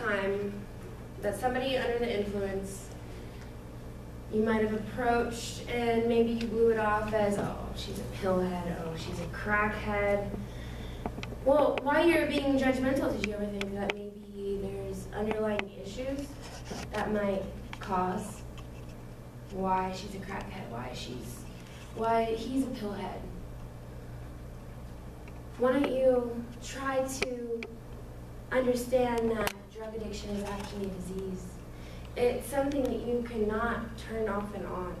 time that somebody under the influence you might have approached and maybe you blew it off as, oh, she's a pillhead, oh, she's a crackhead. Well, while you're being judgmental, did you ever think that maybe there's underlying issues that might cause why she's a crackhead, why she's, why he's a pillhead? Why don't you try to understand that drug addiction is actually a disease? It's something that you cannot turn off and on.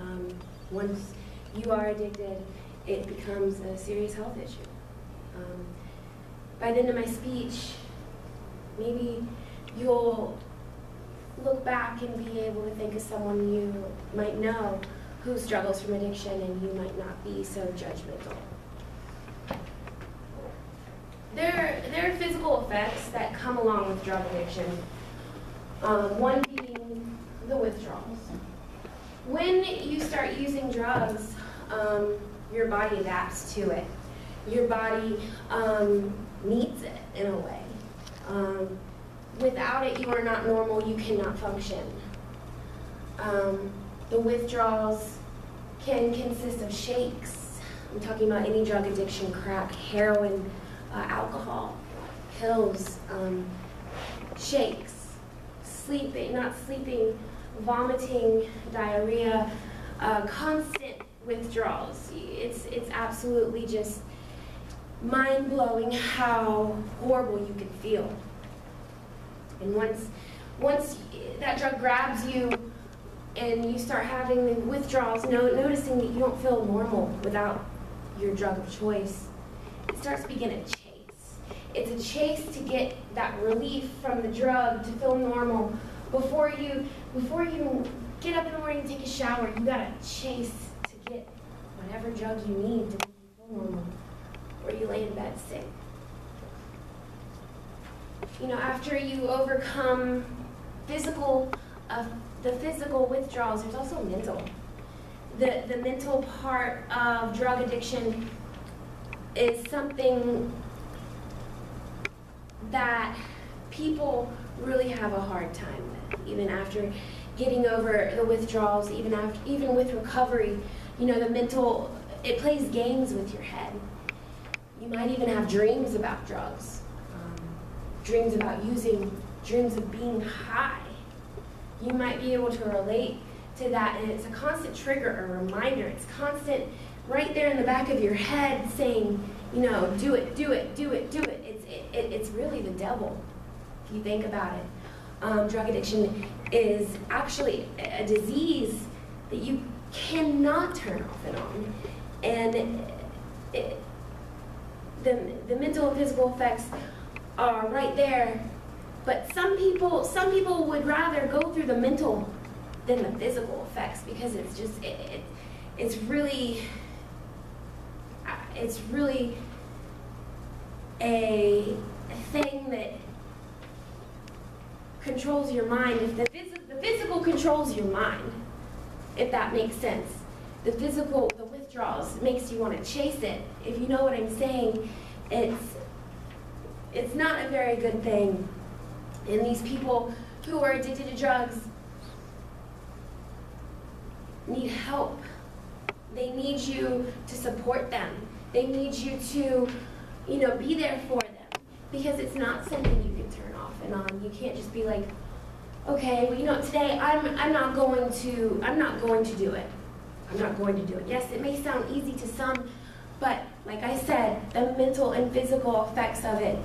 Um, once you are addicted, it becomes a serious health issue. Um, by the end of my speech, maybe you'll look back and be able to think of someone you might know who struggles from addiction and you might not be so judgmental. There, there are physical effects that come along with drug addiction. Um, one being the withdrawals. When you start using drugs, um, your body adapts to it. Your body um, needs it in a way. Um, without it, you are not normal, you cannot function. Um, the withdrawals can consist of shakes. I'm talking about any drug addiction, crack, heroin, uh, alcohol, pills, um, shakes, sleeping, not sleeping, vomiting, diarrhea, uh, constant withdrawals. It's, it's absolutely just mind-blowing how horrible you can feel. And once, once that drug grabs you and you start having the withdrawals, no, noticing that you don't feel normal without your drug of choice, it starts to chase. It's a chase to get that relief from the drug to feel normal. Before you, before you get up in the morning and take a shower, you gotta chase to get whatever drug you need to feel normal. Or you lay in bed sick. You know, after you overcome physical, uh, the physical withdrawals, there's also mental. The, the mental part of drug addiction is something that people really have a hard time with, even after getting over the withdrawals, even after, even with recovery. You know, the mental, it plays games with your head. You might even have dreams about drugs, um, dreams about using, dreams of being high. You might be able to relate to that, and it's a constant trigger, a reminder. It's constant right there in the back of your head saying, you know, do it, do it, do it, do it. It's, it, it, it's really the devil, if you think about it. Um, drug addiction is actually a disease that you cannot turn off and on. And it, the, the mental and physical effects are right there. But some people, some people would rather go through the mental than the physical effects because it's just, it, it it's really, it's really a thing that controls your mind. If the, phys the physical controls your mind, if that makes sense. The physical, the withdrawals makes you want to chase it. If you know what I'm saying, it's it's not a very good thing. And these people who are addicted to drugs need help. They need you to support them. They need you to, you know, be there for them. Because it's not something you can turn off and on. You can't just be like, okay, well, you know, today I'm, I'm not going to, I'm not going to do it. I'm not going to do it. Yes, it may sound easy to some, but like I said, the mental and physical effects of it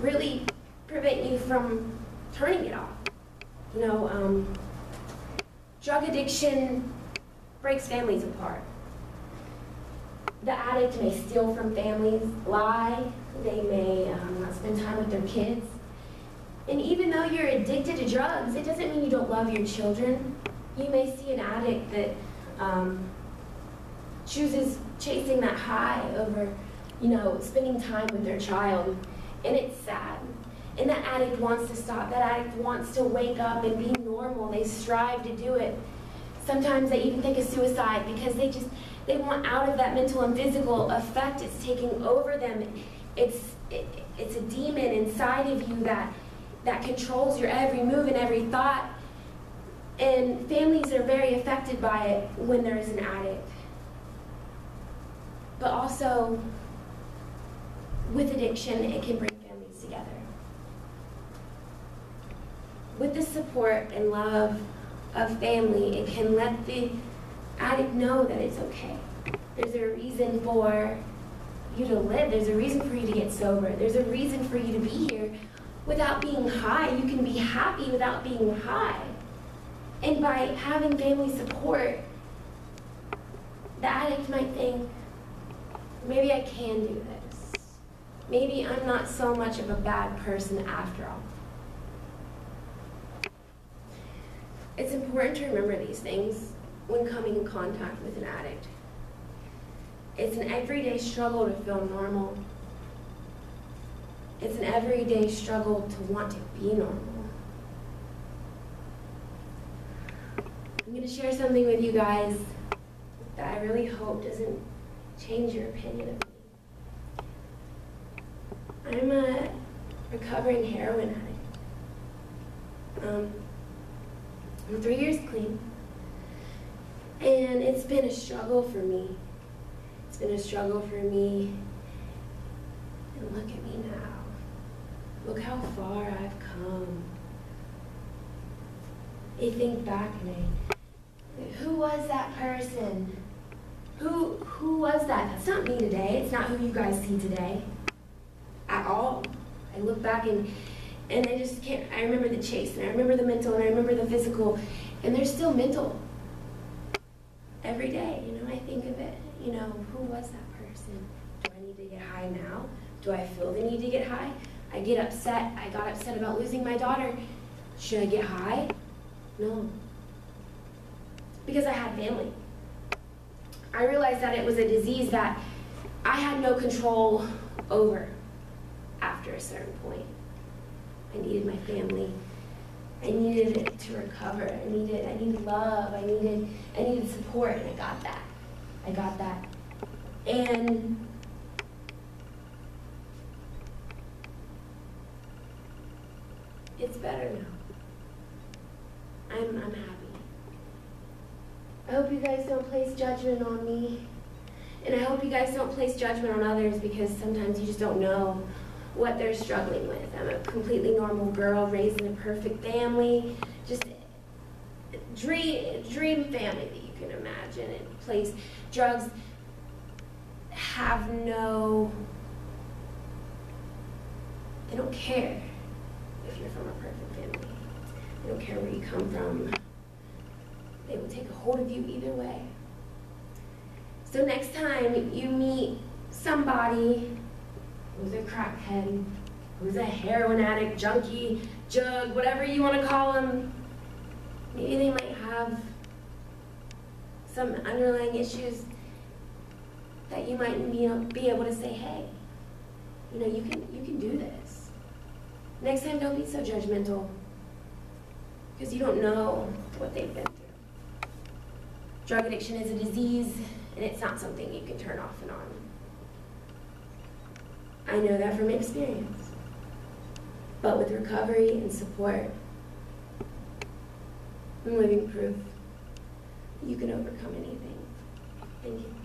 really prevent you from turning it off. You know, um, drug addiction breaks families apart. The addict may steal from families, lie, they may um, not spend time with their kids. And even though you're addicted to drugs, it doesn't mean you don't love your children. You may see an addict that um, chooses chasing that high over, you know, spending time with their child, and it's sad. And that addict wants to stop. That addict wants to wake up and be normal. They strive to do it. Sometimes they even think of suicide because they just, they want out of that mental and physical effect. It's taking over them. It's, it, it's a demon inside of you that that controls your every move and every thought. And families are very affected by it when there is an addict. But also, with addiction, it can bring families together. With the support and love of family, it can let the addict know that it's okay. There's a reason for you to live. There's a reason for you to get sober. There's a reason for you to be here without being high. You can be happy without being high. And by having family support, the addict might think, maybe I can do this. Maybe I'm not so much of a bad person after all. It's important to remember these things when coming in contact with an addict. It's an everyday struggle to feel normal. It's an everyday struggle to want to be normal. I'm going to share something with you guys that I really hope doesn't change your opinion of me. I'm a recovering heroin addict. Um, I'm three years clean. And it's been a struggle for me. It's been a struggle for me. And look at me now. Look how far I've come. I think back and I, who was that person? Who who was that? That's not me today. It's not who you guys see today. At all. I look back and and I just can't I remember the chase and I remember the mental and I remember the physical and there's still mental every day, you know, I think of it, you know, who was that person? Do I need to get high now? Do I feel the need to get high? I get upset. I got upset about losing my daughter. Should I get high? No. Because I had family. I realized that it was a disease that I had no control over after a certain point. I needed my family. I needed it to recover. I needed I needed love. I needed I needed support and I got that. I got that. And it's better now. I'm I'm happy. I hope you guys don't place judgment on me. And I hope you guys don't place judgment on others because sometimes you just don't know what they're struggling with. I'm a completely normal girl raised in a perfect family, just dream dream family that you can imagine. And place drugs have no they don't care if you're from a perfect family. They don't care where you come from. They will take a hold of you either way. So next time you meet somebody who's a crackhead, who's a heroin addict, junkie, jug, whatever you want to call them, maybe they might have some underlying issues that you might be, able to say, hey, you know, you can, you can do this. Next time, don't be so judgmental because you don't know what they've been through. Drug addiction is a disease, and it's not something you can turn off and on. I know that from experience. But with recovery and support, I'm living proof you can overcome anything. Thank you.